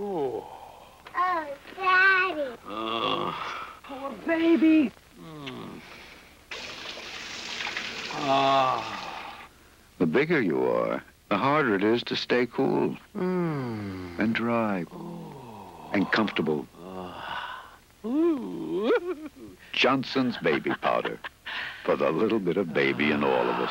Oh, Oh, Daddy. uh, Poor baby. mm. Ah. The bigger you are, the harder it is to stay cool Mm. and dry Oh. and comfortable. Uh. Johnson's baby powder for the little bit of baby in all of us.